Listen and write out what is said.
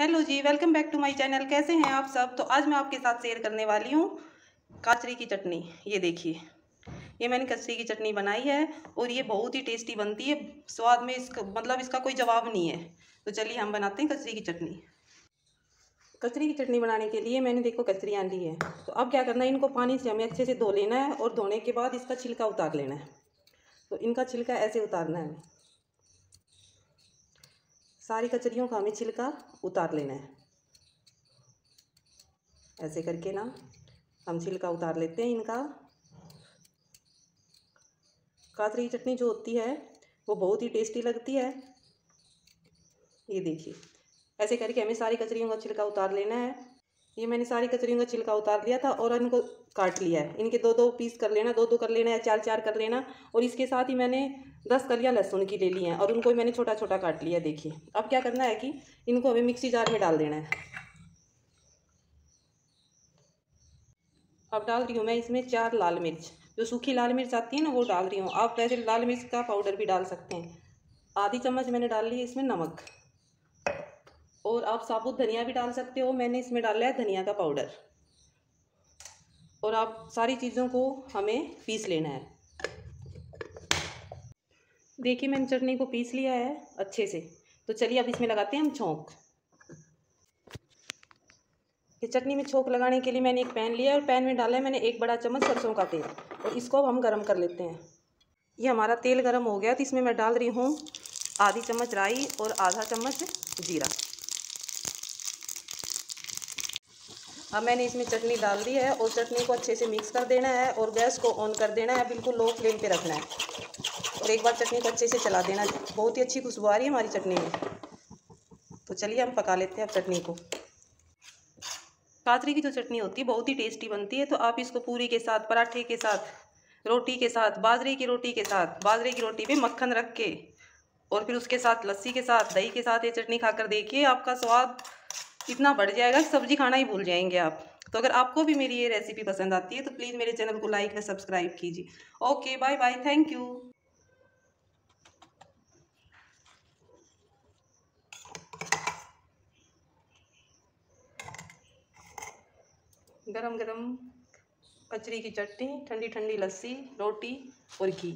Hello ji welcome back to my channel कैसे हैं आप सब? तो आज मैं आपके साथ शेयर करने वाली हूँ कचरी की चटनी। ये देखिए, ये मैंने कचरी की चटनी बनाई है और ये बहुत ही टेस्टी बनती है। स्वाद में इसका मतलब इसका कोई जवाब नहीं है। तो चलिए हम बनाते हैं कचरी की चटनी। कचरी की चटनी बनाने के लिए मैंने देखो कचरियाँ ली है। तो अब क्या करना है, इनको पानी से हमें अच्छे से धो लेना है और धोने के बाद इसका छिलका उतार लेना है। तो इनका छिलका ऐसे उतारना है। सारी कचरियों का हमें छिलका उतार लेना है। ऐसे करके ना हम छिलका उतार लेते हैं इनका। कातरी की चटनी जो होती है, वो बहुत ही टेस्टी लगती है। ये देखिए, ऐसे करके हमें सारी कचरियों का छिलका उतार लेना है। ये मैंने सारी कचरियों का छिलका उतार लिया था और इनको काट लिया है। इनके दो दो पीस कर लेना दो दो कर लेना या चार चार कर लेना और इसके साथ ही मैंने दस कलियाँ लहसुन की ले ली हैं और उनको मैंने छोटा छोटा काट लिया, देखिए। अब क्या करना है कि इनको हमें मिक्सी जार में डाल देना है। अब डाल रही हूँ मैं इसमें चार लाल मिर्च। जो सूखी लाल मिर्च आती है ना, वो डाल रही हूँ। आप वैसे लाल मिर्च का पाउडर भी डाल सकते हैं। आधी चम्मच मैंने डाल ली है इसमें नमक। और आप साबुत धनिया भी डाल सकते हो, मैंने इसमें डाला है धनिया का पाउडर। और आप सारी चीज़ों को हमें पीस लेना है। देखिए, मैंने चटनी को पीस लिया है अच्छे से। तो चलिए, अब इसमें लगाते हैं हम छोंक। ये चटनी में छोंक लगाने के लिए मैंने एक पैन लिया और पैन में डाला है मैंने एक बड़ा चम्मच सरसों का तेल। और इसको अब हम गर्म कर लेते हैं। ये हमारा तेल गर्म हो गया तो इसमें मैं डाल रही हूँ आधी चम्मच राई और आधा चम्मच जीरा। अब मैंने इसमें चटनी डाल दी है और चटनी को अच्छे से मिक्स कर देना है और गैस को ऑन कर देना है। बिल्कुल लो फ्लेम पे रखना है। और एक बार चटनी को अच्छे से चला देना। बहुत ही अच्छी खुशबू आ रही है हमारी चटनी में। तो चलिए हम पका लेते हैं अब चटनी को। कातरी की जो चटनी होती है, बहुत ही टेस्टी बनती है। तो आप इसको पूरी के साथ, पराठे के साथ, रोटी के साथ, बाजरे की रोटी के साथ, बाजरे की रोटी पे मक्खन रख के और फिर उसके साथ लस्सी के साथ, दही के साथ ये चटनी खाकर देखिए, आपका स्वाद इतना बढ़ जाएगा, सब्ज़ी खाना ही भूल जाएँगे आप। तो अगर आपको भी मेरी ये रेसिपी पसंद आती है तो प्लीज़ मेरे चैनल को लाइक व सब्सक्राइब कीजिए। Okay bye bye thank you गरम गरम कचरी की चटनी ठंडी ठंडी लस्सी रोटी और घी।